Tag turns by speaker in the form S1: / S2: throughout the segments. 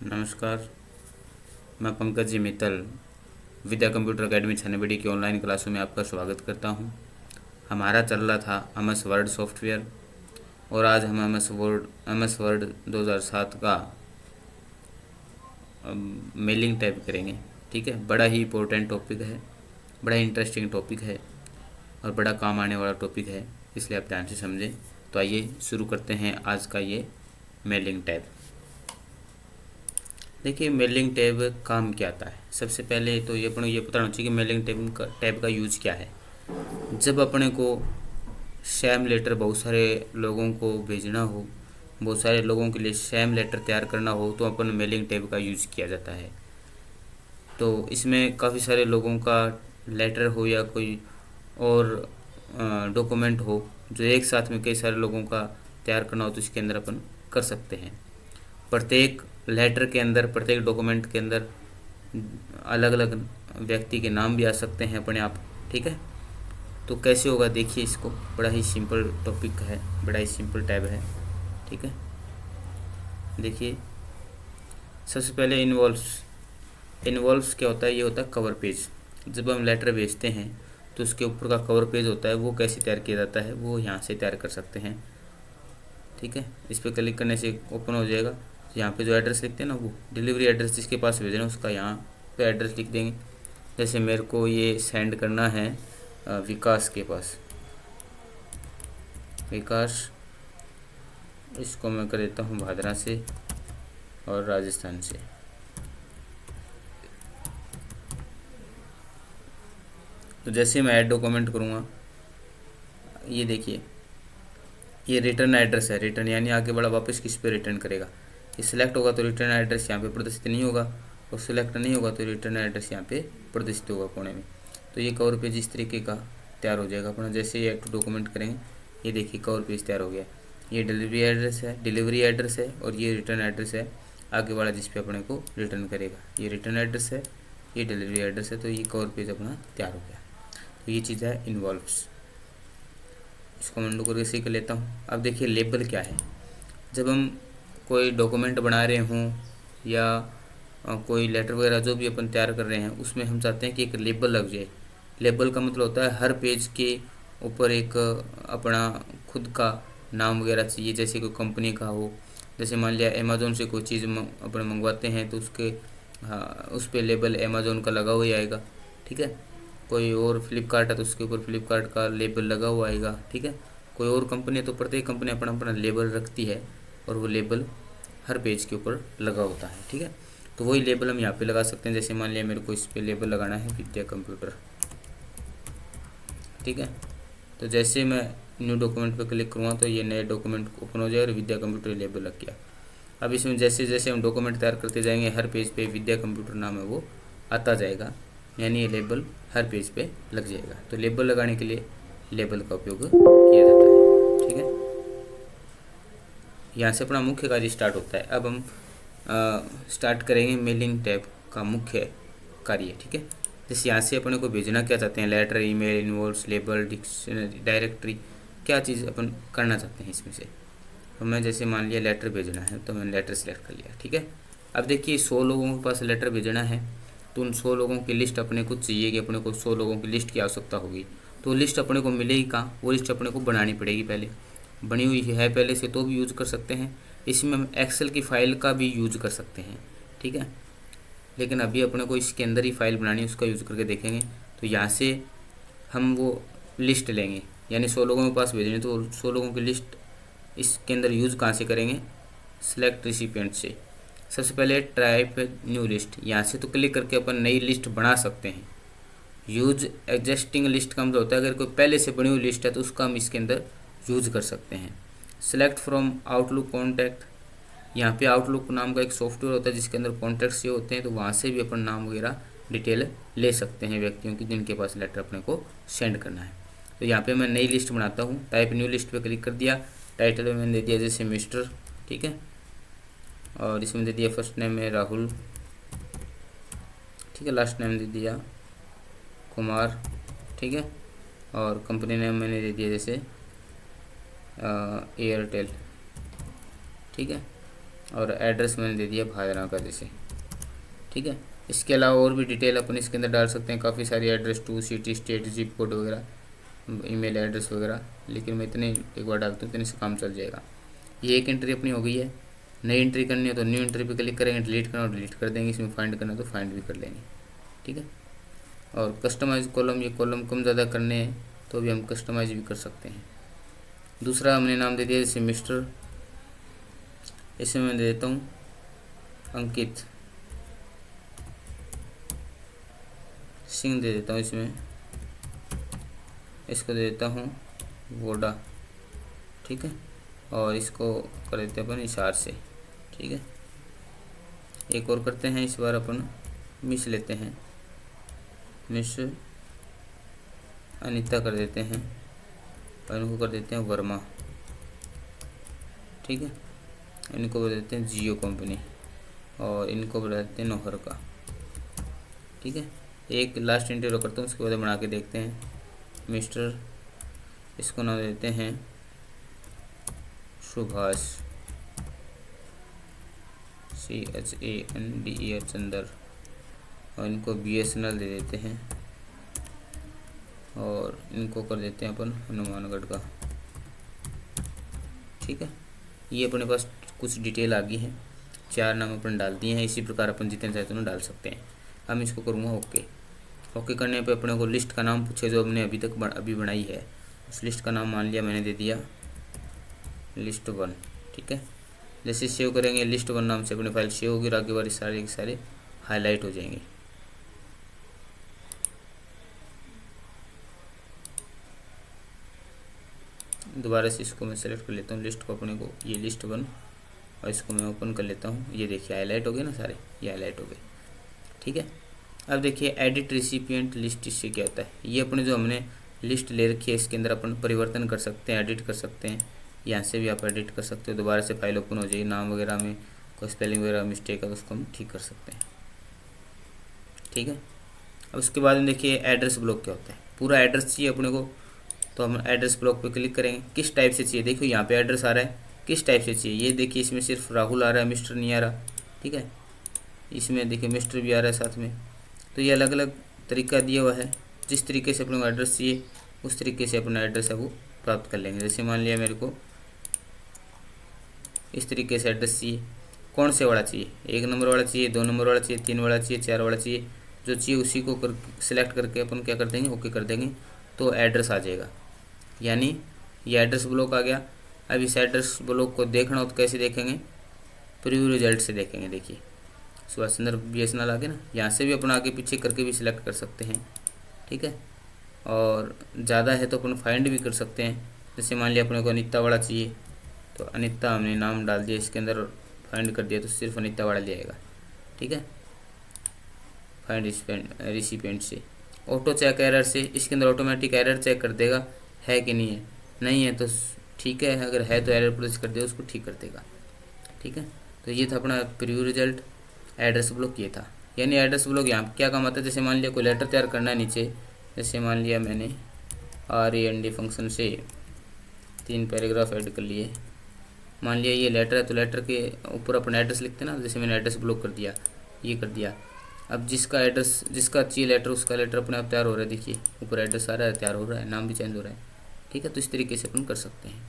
S1: नमस्कार। मैं Pankaj ji Mittal, Vidya computer academy Chhanebari की ऑनलाइन क्लासों में आपका स्वागत करता हूँ। हमारा चल रहा था एम एस वर्ड सॉफ्टवेयर और आज हम M S Word M S Word 2007 का मेलिंग टाइप करेंगे। ठीक है? बड़ा ही इम्पोर्टेंट टॉपिक है, बड़ा इंटरेस्टिंग टॉपिक है और बड़ा काम आने वाला टॉपिक है, इसलिए आप ध्यान से समझें। तो आइए शुरू करते हैं आज का ये मेलिंग टैब देखिए मेलिंग टैब काम क्या आता है? सबसे पहले तो ये अपने ये पता होना चाहिए कि मेलिंग टैब का टैब का यूज़ क्या है। जब अपने को सैम लेटर बहुत सारे लोगों को भेजना हो, बहुत सारे लोगों के लिए सैम लेटर तैयार करना हो तो अपन मेलिंग टैब का यूज़ किया जाता है। तो इसमें काफ़ी सारे लोगों का लेटर हो या कोई और डॉक्यूमेंट हो, जो एक साथ में कई सारे लोगों का तैयार करना हो तो इसके अंदर अपन कर सकते हैं। प्रत्येक लेटर के अंदर, प्रत्येक डॉक्यूमेंट के अंदर अलग अलग व्यक्ति के नाम भी आ सकते हैं अपने आप, ठीक है? तो कैसे होगा? देखिए, इसको बड़ा ही सिंपल टॉपिक है, बड़ा ही सिंपल टैब है, ठीक है? देखिए, सबसे पहले इन्वॉल्व्स इन्वॉल्व्स क्या होता है? ये होता है कवर पेज जब हम लेटर भेजते हैं तो उसके ऊपर का कवर पेज होता है, वो कैसे तैयार किया जाता है? वो यहाँ से तैयार कर सकते हैं, ठीक है? इस पर क्लिक करने से ओपन हो जाएगा। यहाँ पे जो एड्रेस लिखते हैं ना वो डिलीवरी एड्रेस जिसके पास भेजना उसका यहाँ पे एड्रेस लिख देंगे। जैसे मेरे को ये सेंड करना है विकास के पास। विकास, इसको मैं कर देता हूँ भादरा से और राजस्थान से। तो जैसे मैं ऐड डॉक्यूमेंट करूँगा, ये देखिए, ये रिटर्न एड्रेस है। रिटर्न यानी आगे बड़ा वापस किस पे रिटर्न करेगा? ये सिलेक्ट होगा तो रिटर्न एड्रेस यहाँ पे प्रदर्शित नहीं होगा और सिलेक्ट नहीं होगा तो रिटर्न एड्रेस यहाँ पे प्रदर्शित होगा कोने में। तो ये कवर पेज इस तरीके का तैयार हो जाएगा। अपना जैसे ये एक्ट डॉक्यूमेंट करेंगे ये देखिए कवर पेज तैयार हो गया। ये डिलीवरी एड्रेस है डिलीवरी एड्रेस है और ये रिटर्न एड्रेस है। आगे वाला जिस पे अपने को रिटर्न करेगा। ये रिटर्न एड्रेस है, ये डिलीवरी एड्रेस है तो ये कवर पेज अपना तैयार हो गया। तो ये चीज़ है इन्वॉल्व्स इसको मैं करके सीख लेता हूँ। अब देखिए लेबल क्या है। जब हम कोई डॉक्यूमेंट बना रहे हों या कोई लेटर वगैरह जो भी अपन तैयार कर रहे हैं, उसमें हम चाहते हैं कि एक लेबल लग जाए। लेबल का मतलब होता है हर पेज के ऊपर एक अपना खुद का नाम वगैरह चाहिए, जैसे कोई कंपनी का हो। जैसे मान लिया अमेज़ोन से कोई चीज़ अपने मंगवाते हैं तो उसके हाँ उस पर लेबल अमेज़ोन का लगा हुआ आएगा, ठीक है? कोई और फ्लिपकार्ट है तो उसके ऊपर फ्लिपकार्ट का लेबल लगा हुआ आएगा, ठीक है? कोई और कंपनी है तो प्रत्येक कंपनी अपना अपना लेबल रखती है। और वो लेबल हर पेज के ऊपर लगा होता है, ठीक है? तो वही लेबल हम यहाँ पे लगा सकते हैं। जैसे मान लिया मेरे को इस पर लेबल लगाना है विद्या कंप्यूटर ठीक है? तो जैसे मैं न्यू डॉक्यूमेंट पर क्लिक करूँगा तो ये नए डॉक्यूमेंट ओपन हो जाए और विद्या कंप्यूटर लेबल लग गया। अब इसमें जैसे जैसे हम डॉक्यूमेंट तैयार करते जाएँगे, हर पेज पे विद्या कंप्यूटर नाम है वो आता जाएगा। यानी ये लेबल हर पेज पे लग जाएगा। तो लेबल लगाने के लिए लेबल का उपयोग यहाँ से अपना मुख्य कार्य स्टार्ट होता है। अब हम स्टार्ट करेंगे मेलिंग टैब का मुख्य कार्य, ठीक है? जैसे यहाँ से अपने को भेजना क्या चाहते हैं? Letter email envelopes label dictionary directory क्या चीज़ अपन करना चाहते हैं इसमें से? तो मैं जैसे मान लिया लेटर भेजना है तो मैंने लेटर सेलेक्ट कर लिया, ठीक है? अब देखिए, सौ लोगों के पास लेटर भेजना है तो उन सौ लोगों की लिस्ट अपने को चाहिए कि अपने को सौ लोगों की लिस्ट की आवश्यकता होगी। तो लिस्ट अपने को मिलेगी कहाँ? वो लिस्ट अपने को बनानी पड़ेगी पहले। बनी हुई है पहले से तो भी यूज़ कर सकते हैं। इसमें हम एक्सेल की फ़ाइल का भी यूज़ कर सकते हैं, ठीक है? लेकिन अभी अपने को इसके अंदर ही फ़ाइल बनानी है, उसका यूज़ करके देखेंगे। तो यहाँ से हम वो लिस्ट लेंगे। यानी सौ लोगों के पास भेजेंगे तो सौ लोगों की लिस्ट इसके अंदर यूज़ कहाँ से करेंगे? सेलेक्ट रिसिपेंट से। सबसे पहले टाइप न्यू लिस्ट यहाँ से तो क्लिक करके अपन नई लिस्ट बना सकते हैं। यूज़ एग्जिस्टिंग लिस्ट का मतलब होता है, अगर कोई पहले से बनी हुई लिस्ट है तो उसका हम इसके अंदर यूज़ कर सकते हैं। सेलेक्ट फ्रॉम आउटलुक कॉन्टैक्ट यहाँ पे आउटलुक नाम का एक सॉफ्टवेयर होता है जिसके अंदर कॉन्टैक्ट्स ये होते हैं तो वहाँ से भी अपन नाम वगैरह डिटेल ले सकते हैं व्यक्तियों की जिनके पास लेटर अपने को सेंड करना है। तो यहाँ पे मैं नई लिस्ट बनाता हूँ। टाइप न्यू लिस्ट पे क्लिक कर दिया। टाइटल में मैंने दे दिया जैसे मिस्टर ठीक है? और इसमें दे दिया फ़र्स्ट नेम है राहुल ठीक है? लास्ट नेम दे दिया कुमार, ठीक है? और कंपनी नेम मैंने दे दिया जैसे एयरटेल ठीक है? और एड्रेस मैंने दे दिया भादरा का जैसे, ठीक है? इसके अलावा और भी डिटेल अपन इसके अंदर डाल सकते हैं, काफ़ी सारी address two city state zip code वगैरह ईमेल एड्रेस वगैरह, लेकिन मैं इतने, एक बार डालता हूँ, इतने से काम चल जाएगा। ये एक एंट्री अपनी हो गई है, नई एंट्री करनी है तो न्यू एंट्री पे क्लिक करेंगे डिलीट करना और डिलीट कर देंगे, इसमें फाइंड करना तो फाइंड भी कर लेंगे, ठीक है? और कस्टमाइज कॉलम ये कॉलम कम ज़्यादा करने हैं तो भी हम कस्टमाइज भी कर सकते हैं। दूसरा हमने नाम दे दिया जैसे मिस्टर। इसे मैं दे देता हूँ। अंकित। सिंह दे देता हूँ इसमें। इसको दे देता हूँ वोडा। ठीक है? और इसको कर देते हैं अपन इशार से। ठीक है? एक और करते हैं इस बार अपन। मिस लेते हैं। मिस अनिता कर देते हैं। और इनको कर देते हैं वर्मा। ठीक है? इनको बता देते हैं जियो कंपनी और इनको बता देते हैं नोहर का। ठीक है? एक लास्ट इंटरव्यू करता हूँ, उसके बाद बना के देखते हैं। मिस्टर, इसको नाम देते हैं Subhash. C H A N D E H अंदर। और इनको बी एस एन एल दे देते हैं। और इनको कर देते हैं अपन हनुमानगढ़ का। ठीक है? ये अपने पास कुछ डिटेल आ गई है। चार नाम अपन डाल दिए हैं। इसी प्रकार अपन जितने चाहते हैं डाल सकते हैं। हम इसको करूँगा ओके ओके करने पे अपने को लिस्ट का नाम पूछे जो हमने अभी तक बन, अभी बनाई है। उस लिस्ट का नाम मान लिया मैंने दे दिया। लिस्ट वन ठीक है? जैसे सेव करेंगे लिस्ट वन नाम से अपनी फ़ाइल सेव होगी और आगे बारी सारे के सारे हाईलाइट हो जाएँगे। दोबारा से इसको मैं सेलेक्ट कर लेता हूँ लिस्ट को अपने को, ये लिस्ट वन और इसको मैं ओपन कर लेता हूँ। ये देखिए हाईलाइट हो गए ना सारे, ये हाईलाइट हो गए ठीक है? अब देखिए एडिट रिसिपियंट लिस्ट इससे क्या होता है? ये अपने जो हमने लिस्ट ले रखी है, इसके अंदर अपन परिवर्तन कर सकते हैं एडिट कर सकते हैं। यहाँ से भी आप एडिट कर सकते हो, दोबारा से फ़ाइल ओपन हो जाएगी, नाम वगैरह में कोई स्पेलिंग वगैरह मिस्टेक है तो उसको हम ठीक कर सकते हैं। ठीक है? अब उसके बाद में देखिए एड्रेस ब्लॉक क्या होता है? पूरा एड्रेस चाहिए अपने को तो हम एड्रेस ब्लॉक पे क्लिक करेंगे किस टाइप से चाहिए? देखिए यहाँ पे एड्रेस आ रहा है। किस टाइप से चाहिए? ये देखिए, इसमें सिर्फ़ राहुल आ रहा है, मिस्टर नहीं आ रहा ठीक है? इसमें देखिए, मिस्टर भी आ रहा है साथ में। तो ये अलग अलग तरीका दिया हुआ है। जिस तरीके से अपने एड्रेस चाहिए, उस तरीके से अपना एड्रेस है वो प्राप्त कर लेंगे। जैसे मान लिया मेरे को इस तरीके से एड्रेस चाहिए। कौन से वाला चाहिए? एक नंबर वाला चाहिए, दो नंबर वाला चाहिए, तीन वाला चाहिए, चार वाला चाहिए। जो चाहिए उसी को कर सिलेक्ट करके अपन क्या कर देंगे? ओके कर देंगे। तो एड्रेस आ जाएगा। यानी ये एड्रेस ब्लॉक आ गया। अब इस एड्रेस ब्लॉक को देखना हो तो कैसे देखेंगे? प्रीव्यू रिज़ल्ट से देखेंगे, देखिए। Subhash Chandra B S N आगे ना, यहाँ से भी अपन आगे पीछे करके भी सिलेक्ट कर सकते हैं, ठीक है? और ज़्यादा है तो अपन फाइंड भी कर सकते हैं। जैसे मान लिया अपने को अनिता वाड़ा चाहिए तो अनिता हमने नाम डाल दिया, इसके अंदर फाइंड कर दिया तो सिर्फ़ अनिता वाड़ा ले आएगा, ठीक है? फाइंड रिसिपेंट से। ऑटो चेक एरर से, इसके अंदर ऑटोमेटिक एरर चेक कर देगा। है कि नहीं है? नहीं है तो ठीक है, अगर है तो एरर प्रोसेस कर दे, उसको ठीक कर देगा। ठीक है? तो ये था अपना प्रीव्यू रिज़ल्ट एड्रेस ब्लॉक ये था। यानी एड्रेस ब्लॉक यहाँ क्या काम आता है? जैसे मान लिया कोई लेटर तैयार करना है नीचे, जैसे मान लिया मैंने R A N D function से तीन पैराग्राफ ऐड कर लिए। मान लिया ये लेटर है तो लेटर के ऊपर अपना एड्रेस लिखते ना, जैसे मैंने एड्रेस ब्लॉक कर दिया, ये कर दिया। अब जिसका एड्रेस जिसका चाहिए लेटर उसका लेटर अपने आप तैयार हो रहा है, देखिए, ऊपर एड्रेस आ रहा है, तैयार हो रहा है, नाम भी चेंज हो रहा है। ठीक है तो इस तरीके से अपन कर सकते हैं।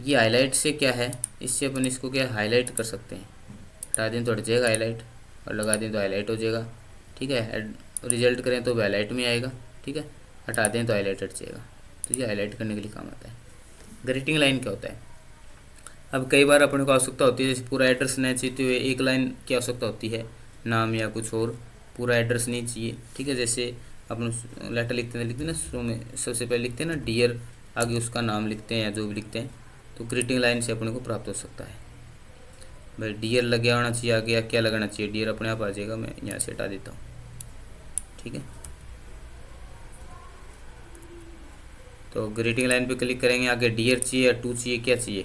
S1: ये हाईलाइट से क्या है? इससे अपन इसको क्या हाईलाइट कर सकते हैं। हटा दें तो हट जाएगा हाईलाइट और लगा दें तो हाईलाइट हो जाएगा। ठीक है रिज़ल्ट करें तो हाईलाइट में आएगा। ठीक है, हटा दें तो हाईलाइट हट जाएगा। तो ये हाईलाइट करने के लिए काम आता है। ग्रीटिंग लाइन क्या होता है? अब कई बार अपने को आवश्यकता होती है, जैसे पूरा एड्रेस नहीं चाहिए तो एक लाइन की आवश्यकता होती है। नाम या कुछ और, पूरा एड्रेस नहीं चाहिए। ठीक है, जैसे अपन लेटर लिखते हैं लिखते हैं ना, शुरू में, सबसे पहले लिखते हैं ना डियर आगे उसका नाम लिखते हैं या जो भी लिखते हैं तो ग्रीटिंग लाइन से अपने को प्राप्त हो सकता है। भाई डियर लगे आना चाहिए आगे या क्या लगाना चाहिए? डियर अपने आप आ जाएगा, मैं यहाँ से हटा देता हूँ। ठीक है? तो ग्रीटिंग लाइन पे क्लिक करेंगे, आगे डियर चाहिए या टू चाहिए, क्या चाहिए?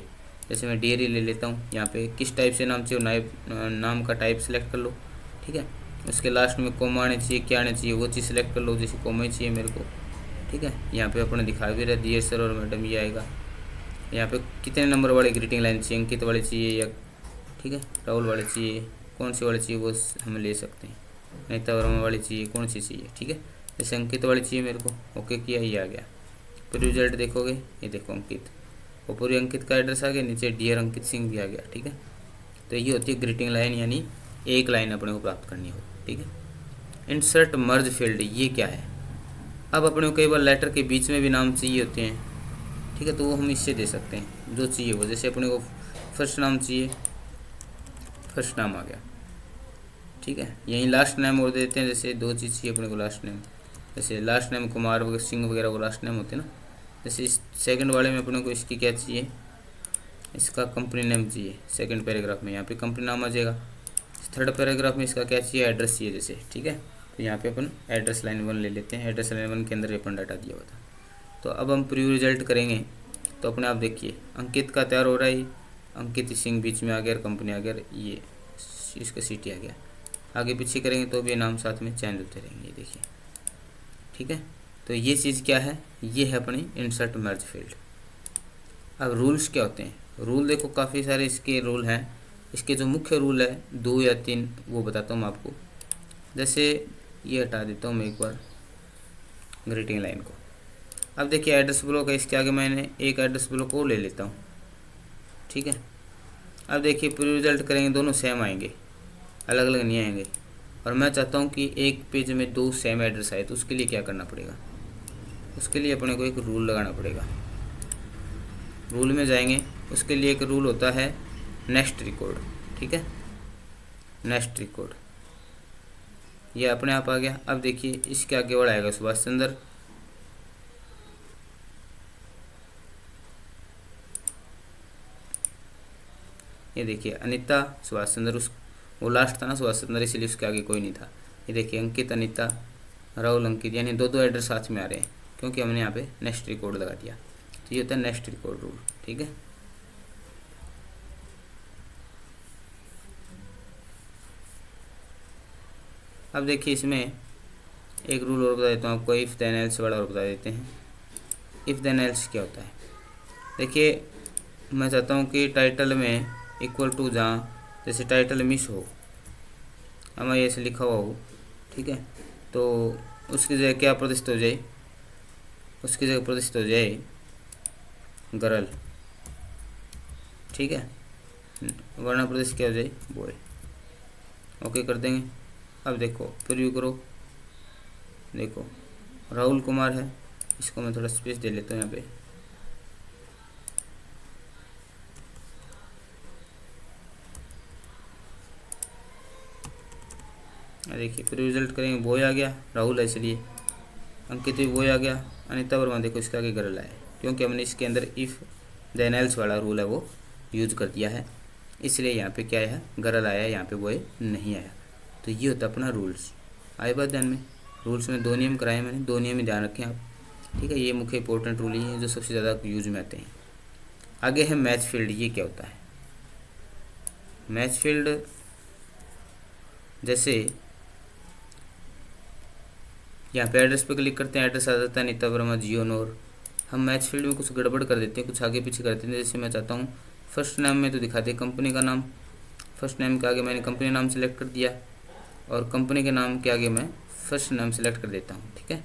S1: जैसे मैं डियर ही ले लेता हूँ, यहाँ पे किस टाइप से नाम चाहिए नाइप नाम का टाइप सेलेक्ट कर लो। ठीक है? उसके लास्ट में कोमा आने चाहिए, क्या आने चाहिए, वो चीज़ सेलेक्ट कर लो, जैसे कोमा ही चाहिए मेरे को। ठीक है? यहाँ पे अपने दिखा भी रहा डियर सर और मैडम ये आएगा। यहाँ पे कितने नंबर वाली ग्रीटिंग लाइन चाहिए, अंकित वाले चाहिए या, ठीक है? राहुल वाले चाहिए, कौन सी वाली चाहिए, वो हम ले सकते हैं। अनिता वर्मा वाली चाहिए, कौन सी चाहिए, ठीक है? जैसे अंकित वाली चाहिए मेरे को ओके किया, ये आ गया। फिर रिज़ल्ट देखोगे, ये देखो अंकित। और पूरी अंकित का एड्रेस आ गया, नीचे डियर अंकित सिंह भी आ गया, ठीक है? तो ये होती है ग्रीटिंग लाइन यानी एक लाइन अपने को प्राप्त करनी हो। ठीक है इंसर्ट मर्ज फ़ील्ड ये क्या है? अब अपने को कई बार लेटर के बीच में भी नाम चाहिए होते हैं। ठीक है तो वो हम इससे दे सकते हैं, जो चाहिए वो। जैसे अपने को फ़र्स्ट नाम चाहिए फ़र्स्ट नाम आ गया। ठीक है, यहीं लास्ट नेम और देते हैं, जैसे दो चीज़ चाहिए अपने को लास्ट नेम जैसे लास्ट नेम कुमार वगैरह, सिंह वगैरह वो लास्ट नेम होते हैं ना। जैसे इस सेकंड वाले में अपने को इसकी क्या चाहिए? इसका कंपनी नेम चाहिए सेकंड पैराग्राफ में। यहाँ पे कंपनी नाम आ जाएगा। थर्ड पैराग्राफ में इसका क्या चाहिए? एड्रेस चाहिए जैसे, ठीक है? तो यहाँ पे अपन एड्रेस लाइन वन ले लेते हैं। एड्रेस लाइन वन के अंदर अपन डाटा दिया हुआ था। तो अब हम प्रीव्यू रिज़ल्ट करेंगे। तो अपने आप देखिए, अंकित का तैयार हो रहा है। अंकित सिंह बीच में आ गया कंपनी आ गया ये इसका सिटी आ गया। आगे पीछे करेंगे तो भी नाम साथ में चेंज होते रहेंगे देखिए। ठीक है? तो ये चीज़ क्या है? ये है अपनी इंसर्ट मर्ज फ़ील्ड अब रूल्स क्या होते हैं? रूल देखो, काफ़ी सारे इसके रूल हैं। इसके जो मुख्य रूल है, दो या तीन, वो बताता हूँ आपको। जैसे ये हटा देता हूँ मैं एक बार ग्रीटिंग लाइन को। अब देखिए एड्रेस ब्लॉक है, इसके आगे मैंने एक एड्रेस ब्लॉक और ले लेता हूँ। ठीक है? अब देखिए पूरी रिज़ल्ट करेंगे, दोनों सेम आएँगे। अलग अलग नहीं आएँगे। और मैं चाहता हूँ कि एक पेज में दो सेम एड्रेस आए तो उसके लिए क्या करना पड़ेगा? उसके लिए अपने को एक रूल लगाना पड़ेगा। रूल में जाएँगे, उसके लिए एक रूल होता है नेक्स्ट रिकॉर्ड, ठीक है? Next record. ये अपने आप आ गया। अब देखिए, इसके आगे बढ़ाएगा सुभाष चंद्र। ये देखिए, अनिता, सुभाष चंद्र उस, वो लास्ट था ना सुभाष चंद्र, इसलिए उसके आगे कोई नहीं था। ये देखिए, अंकित, अनिता, राहुल, अंकित, यानी दो दो एड्रेस साथ में आ रहे हैं, क्योंकि हमने यहाँ पे नेक्स्ट रिकॉर्ड लगा दिया। तो ये होता है नेक्स्ट रिकॉर्ड रूल ठीक है? अब देखिए इसमें एक रूल और बता देता हूँ आपको इफ़ देन एल्स वाला और बता देते हैं। इफ़ देन एल्स क्या होता है? देखिए, मैं चाहता हूँ कि टाइटल में इक्वल टू जहाँ जैसे टाइटल मिस हो हमारे ऐसे लिखा हुआ हो, ठीक है? तो उसकी जगह क्या प्रदर्शित हो जाए? उसकी जगह प्रदर्शित हो जाए गरल ठीक है? वरना प्रदेश क्या हो जाए? बॉय ओके कर देंगे। अब देखो प्रिव्यू करो। देखो, राहुल कुमार है, इसको मैं थोड़ा स्पेस दे लेता हूँ यहाँ पे। देखिए, फिर रिज़ल्ट करेंगे बॉय आ गया, राहुल है इसलिए। अंकित भी बॉय आ गया, अनिता वर्मा देखो इसका आगे गर्ल है क्योंकि हमने इसके अंदर इफ़ देन एल्स वाला रूल है वो यूज़ कर दिया है। इसलिए यहाँ पे क्या है? गर्ल आया यहाँ पे बॉय नहीं आया। तो ये होता अपना रूल्स आए बात ध्यान में? रूल्स में दो नियम कराए मैंने, दो नियम ही ध्यान रखें आप। ठीक है, ये मुख्य इंपॉर्टेंट रूल ही हैं जो सबसे ज़्यादा यूज़ में आते हैं। आगे है मैच फ़ील्ड ये क्या होता है? मैच फ़ील्ड जैसे यहाँ पे एड्रेस पे क्लिक करते हैं एड्रेस आ जाता है, नीता वर्मा, जियो नोर। हम मैच फ़ील्ड में कुछ गड़बड़ कर देते हैं, कुछ आगे पीछे कर देते हैं। जैसे मैं चाहता हूँ फ़र्स्ट नेम में तो दिखाते कंपनी का नाम। फ़र्स्ट नेम के आगे मैंने कंपनी नाम सेलेक्ट कर दिया। और कंपनी के नाम के आगे मैं फ़र्स्ट नाम सेलेक्ट कर देता हूँ, ठीक है?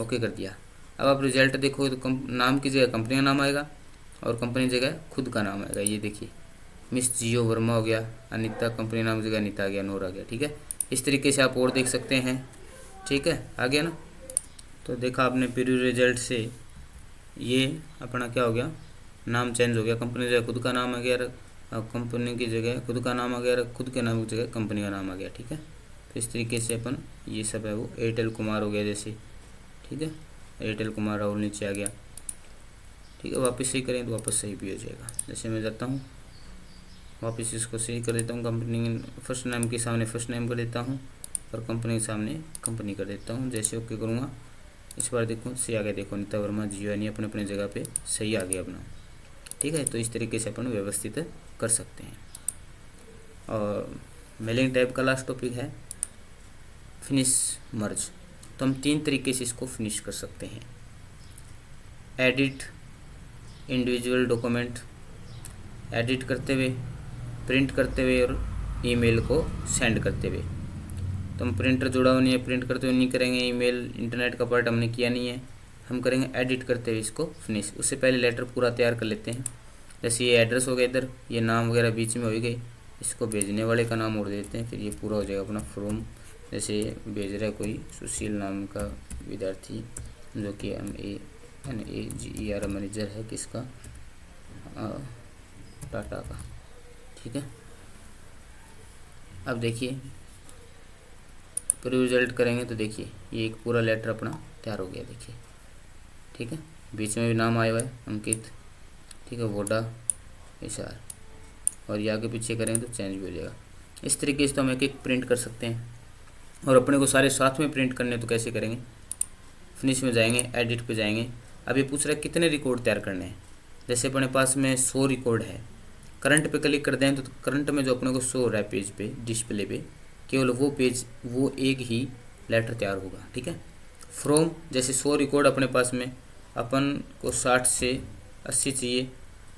S1: ओके कर दिया। अब आप रिज़ल्ट देखोगे तो नाम की जगह कंपनी का नाम आएगा और कंपनी जगह खुद का नाम आएगा। ये देखिए मिस जियो वर्मा हो गया अनिता कंपनी नाम जगह अनिता आ गया नोर आ गया, ठीक है? इस तरीके से आप और देख सकते हैं, ठीक है? आ गया ना? तो देखा आपने प्री रिज़ल्ट से, ये अपना क्या हो गया? नाम चेंज हो गया कंपनी जगह खुद का नाम आ गया कंपनी की जगह खुद का नाम आ गया, खुद के नाम की जगह कंपनी का नाम आ गया, ठीक है? इस तरीके से अपन ये सब है वो। एयरटेल कुमार हो गया जैसे। ठीक है? एयरटेल कुमार राहुल नीचे आ गया। ठीक है, वापस सही करें तो वापस सही भी हो जाएगा। जैसे मैं जाता हूँ, वापस इसको सही कर देता हूँ। कंपनी फ़र्स्ट नेम के सामने फ़र्स्ट नेम कर देता हूँ और कंपनी के सामने कंपनी कर देता हूँ। जैसे ओके करूँगा, इस बार देखो सही आ गया देखो नीता वर्मा जियो यानी अपने अपने जगह पे सही आ गया अपना। ठीक है? तो इस तरीके से अपन व्यवस्थित कर सकते हैं। और मेलिंग टाइप का लास्ट टॉपिक है। फिनिश मर्ज तो हम तीन तरीके से इसको फिनिश कर सकते हैं। एडिट इंडिविजुअल डॉक्यूमेंट एडिट करते हुए प्रिंट करते हुए और ईमेल को सेंड करते हुए। तो हम प्रिंटर जुड़ा हुआ नहीं है प्रिंट करते हुए नहीं करेंगे। ईमेल इंटरनेट का पार्ट हमने किया नहीं है। हम करेंगे एडिट करते हुए इसको फिनिश उससे पहले लेटर पूरा तैयार कर लेते हैं। जैसे ये एड्रेस हो गया इधर, ये नाम वगैरह बीच में हो गई। इसको भेजने वाले का नाम और देते हैं। फिर ये पूरा हो जाएगा अपना फ्रोम जैसे भेज रहा कोई सुशील नाम का विद्यार्थी, जो कि M A N A G E R manager है किसका? टाटा का। ठीक है? अब देखिए फिर रिज़ल्ट करेंगे तो देखिए, ये एक पूरा लेटर अपना तैयार हो गया, देखिए। ठीक है? बीच में भी नाम आया हुआ है, अंकित। ठीक है? वोडा इशार और ये आगे पीछे करेंगे तो चेंज भी हो जाएगा। इस तरीके से तो हम एक एक प्रिंट कर सकते हैं। और अपने को सारे साथ में प्रिंट करने तो कैसे करेंगे? फिनिश में जाएँगे एडिट पे जाएँगे। अब ये पूछ रहा है, कितने रिकॉर्ड तैयार करने हैं? जैसे अपने पास में सौ रिकॉर्ड है। करंट पे क्लिक कर दें तो करंट में जो अपने को शो हो रहा है पेज पे डिस्प्ले पे, केवल वो पेज वो एक ही लेटर तैयार होगा, ठीक है? फ्रॉम जैसे सौ रिकॉर्ड अपने पास में, अपन को साठ से अस्सी चाहिए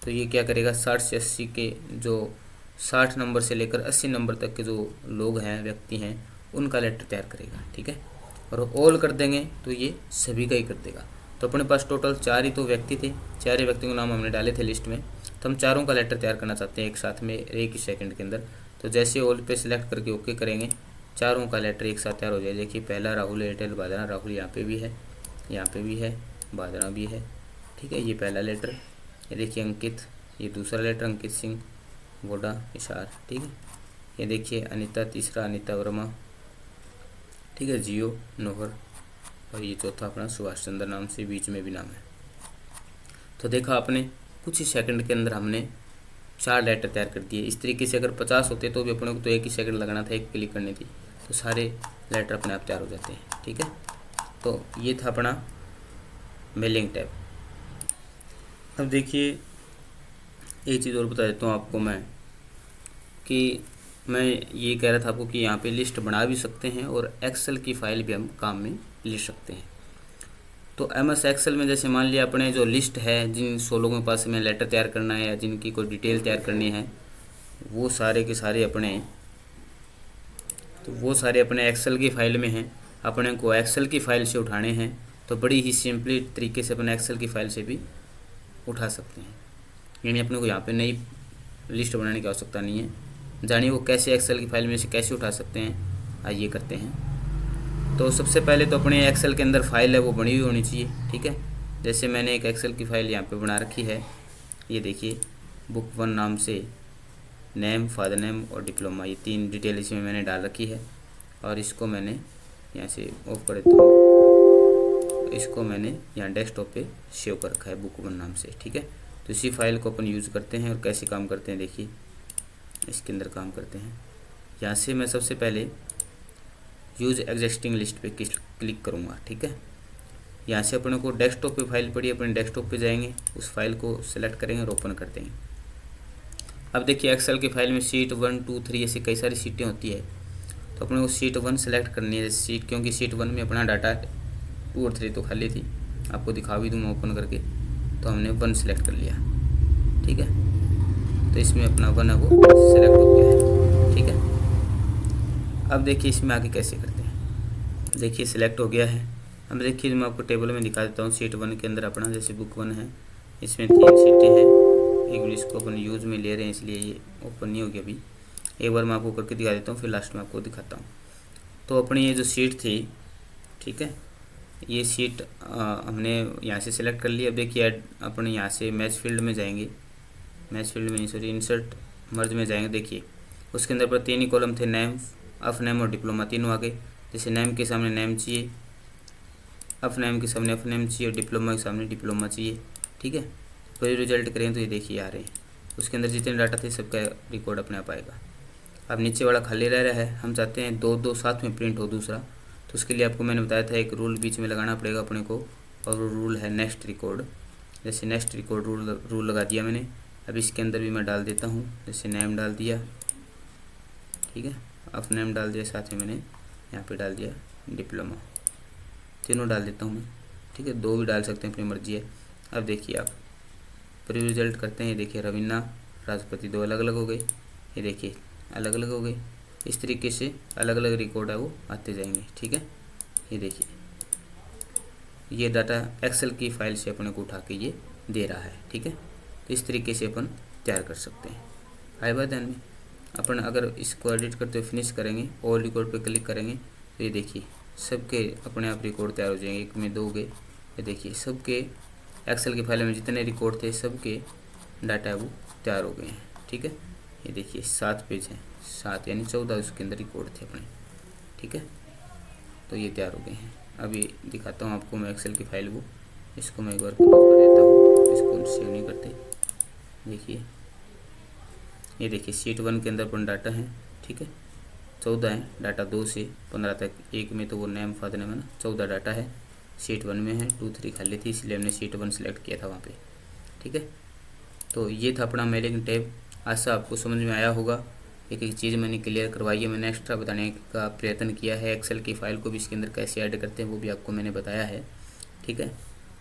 S1: तो ये क्या करेगा? साठ से अस्सी के जो साठ नंबर से लेकर अस्सी नंबर तक के जो लोग हैं, व्यक्ति हैं उनका लेटर तैयार करेगा, ठीक है? और ऑल कर देंगे तो ये सभी का ही कर देगा। तो अपने पास टोटल चार ही तो व्यक्ति थे, चार ही व्यक्तियों के नाम हमने डाले थे लिस्ट में। तो हम चारों का लेटर तैयार करना चाहते हैं एक साथ में, एक ही सेकंड के अंदर। तो जैसे ऑल पे सिलेक्ट करके ओके करेंगे, चारों का लेटर एक साथ तैयार हो जाए देखिए, पहला राहुल एयरटेल बादरा, राहुल यहाँ पे भी है, यहाँ पे भी है, बादरा भी है, ठीक है? ये पहला लेटर ये देखिए, अंकित, ये दूसरा लेटर अंकित सिंह, वोडा, इशार, ठीक है? ये देखिए, अनिता, तीसरा अनिता वर्मा ठीक है, जियो, नोहर और ये चौथा अपना सुभाष चंद्र नाम से बीच में भी नाम है। तो देखा आपने, कुछ ही सेकंड के अंदर हमने चार लेटर तैयार कर दिए। इस तरीके से अगर पचास होते तो भी अपने को तो एक ही सेकंड लगाना था, एक क्लिक करनी थी तो सारे लेटर अपने आप तैयार हो जाते हैं, ठीक है? तो ये था अपना मेलिंग टैब अब देखिए, एक चीज़ और बता देता हूँ आपको मैं कि मैं ये कह रहा था आपको कि यहाँ पे लिस्ट बना भी सकते हैं और एक्सेल की फ़ाइल भी हम काम में ले सकते हैं। तो एम एस एक्सेल में जैसे मान लिया अपने जो लिस्ट है, जिन सौ लोगों के पास में लेटर तैयार करना है या जिनकी कोई डिटेल तैयार करनी है, वो सारे के सारे अपने तो वो सारे अपने एक्सेल की फ़ाइल में हैं। अपने को एक्सेल की फ़ाइल से उठाने हैं तो बड़ी ही सिंपली तरीके से अपने एक्सेल की फ़ाइल से भी उठा सकते हैं। यानी अपने को यहाँ पे नई लिस्ट बनाने की आवश्यकता नहीं है। जानिए वो कैसे एक्सेल की फ़ाइल में से कैसे उठा सकते हैं। आइए करते हैं। तो सबसे पहले तो अपने एक्सेल के अंदर फ़ाइल है, वो बनी हुई होनी चाहिए, ठीक है? जैसे मैंने एक एक्सेल की फ़ाइल यहाँ पे बना रखी है, ये देखिए, बुक वन नाम से नेम, फादर नेम और डिप्लोमा, ये तीन डिटेल इसमें मैंने डाल रखी है। और इसको मैंने यहाँ से ऑफ़ कर देता हूँ। इसको मैंने यहाँ डेस्कटॉप पे सेव कर रखा है, बुक वन नाम से, ठीक है? तो इसी फ़ाइल को अपन यूज़ करते हैं और कैसे काम करते हैं, देखिए। इसके अंदर काम करते हैं। यहाँ से मैं सबसे पहले यूज़ एग्जिस्टिंग लिस्ट पे क्लिक करूँगा, ठीक है? यहाँ से अपने को डेस्कटॉप पे फ़ाइल पड़ी, अपने डेस्कटॉप पे जाएँगे, उस फ़ाइल को सिलेक्ट करेंगे और ओपन कर देंगे। अब देखिए एक्सेल की फ़ाइल में सीट वन टू थ्री ऐसी कई सारी सीटें होती है। तो अपने को सीट वन सेलेक्ट करनी है सीट क्योंकि सीट वन में अपना डाटा टू और थ्री तो खाली थी। आपको दिखा भी दूँगा ओपन करके। तो हमने वन सेलेक्ट कर लिया, ठीक है? तो इसमें अपना वन है वो सिलेक्ट हो गया है। ठीक है? अब देखिए इसमें आगे कैसे करते हैं। देखिए सिलेक्ट हो गया है। अब देखिए मैं आपको टेबल में दिखा देता हूँ। सीट वन के अंदर अपना जैसे बुक वन है। इसमें तीन सीटें हैं। एक इसको अपन यूज़ में ले रहे हैं इसलिए ये ओपन नहीं हो गया अभी। एक बार मैं आपको करके दिखा देता हूँ फिर लास्ट में आपको दिखाता हूँ। तो अपनी ये जो सीट थी ठीक है? ये सीट आ, हमने यहाँ से सिलेक्ट कर ली। अब देखिए अपने यहाँ से मैच फ़ील्ड में जाएँगे। मैच फ़ील्ड में नहीं, सॉरी इंसर्ट मर्ज में जाएँगे। देखिए, उसके अंदर पर तीन ही कॉलम थे नेम अफ नेम और डिप्लोमा तीनों आ गए। जैसे नेम के सामने नेम चाहिए अफ नेम के सामने अफ नेम चाहिए और डिप्लोमा के सामने डिप्लोमा चाहिए, ठीक है? फिर रिज़ल्ट करें तो ये देखिए, आ रहे हैं। उसके अंदर जितने डाटा थे, सबका रिकॉर्ड अपने आप आएगा। अब नीचे वाला खाली रह रहा है, हम चाहते हैं दो दो साथ में प्रिंट हो दूसरा। तो उसके लिए आपको मैंने बताया था, एक रूल बीच में लगाना पड़ेगा अपने को, और रूल है नेक्स्ट रिकॉर्ड जैसे नेक्स्ट रिकॉर्ड रूल रूल लगा दिया मैंने। अब इसके अंदर भी मैं डाल देता हूँ। जैसे नेम डाल दिया। ठीक है? अब नेम डाल दिया, साथ ही मैंने यहाँ पे डाल दिया डिप्लोमा तीनों डाल देता हूँ मैं। ठीक है? दो भी डाल सकते हैं, अपनी मर्ज़ी है। अब देखिए आप, प्री रिज़ल्ट करते हैं। ये देखिए रवीना, राष्ट्रपति दो अलग अलग हो गए। ये देखिए अलग अलग हो गए। इस तरीके से अलग अलग रिकॉर्ड है वो, आते जाएँगे। ठीक है? ये देखिए। ये डाटा एक्सेल की फ़ाइल से अपने को उठा के ये दे रहा है। ठीक है? तो इस तरीके से अपन तैयार कर सकते हैं। आए बात ध्यान में। अपन अगर इसको एडिट करते हुए फिनिश करेंगे ऑल रिकॉर्ड पे क्लिक करेंगे तो ये देखिए, सबके अपने आप रिकॉर्ड तैयार हो जाएँगे। एक में दो गए। ये देखिए, सबके एक्सेल के फ़ाइल में जितने रिकॉर्ड थे, सबके डाटा वो तैयार हो गए हैं। ठीक है? ये देखिए, सात पेज हैं। सात, यानी चौदह उसके अंदर रिकॉर्ड थे अपने। ठीक है? तो ये तैयार हो गए हैं। अभी दिखाता हूँ आपको मैं एक्सेल की फ़ाइल वो। इसको मैं एक बार कर देता हूँ। इसको सेव नहीं करते। देखिए। ये देखिए सीट वन के अंदर अपन डाटा है, ठीक है? चौदह है डाटा दो से पंद्रह तक, एक में तो वो नेम फादर नेम है ना? चौदह डाटा है सीट वन में है टू थ्री खाली थी, इसलिए हमने सीट वन सेलेक्ट किया था वहाँ पे, ठीक है? तो ये था अपना मेलिंग टैब आशा आपको समझ में आया होगा एक एक चीज़ मैंने क्लियर करवाई है, मैंने एक्स्ट्रा बताने का प्रयत्न किया है। एक्सेल की फ़ाइल को भी इसके अंदर कैसे ऐड करते हैं, वो भी आपको मैंने बताया है, ठीक है?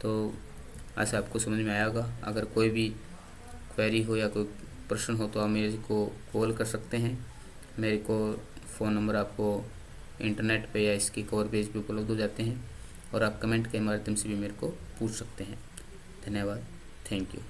S1: तो आशा आपको समझ में आया होगा। अगर कोई भी क्वेरी हो या कोई प्रश्न हो तो आप मेरे को कॉल कर सकते हैं। मेरे को फ़ोन नंबर आपको इंटरनेट पे या इसकी कवर पेज पे उपलब्ध हो जाते हैं और आप कमेंट के माध्यम से भी मेरे को पूछ सकते हैं। धन्यवाद। Thank you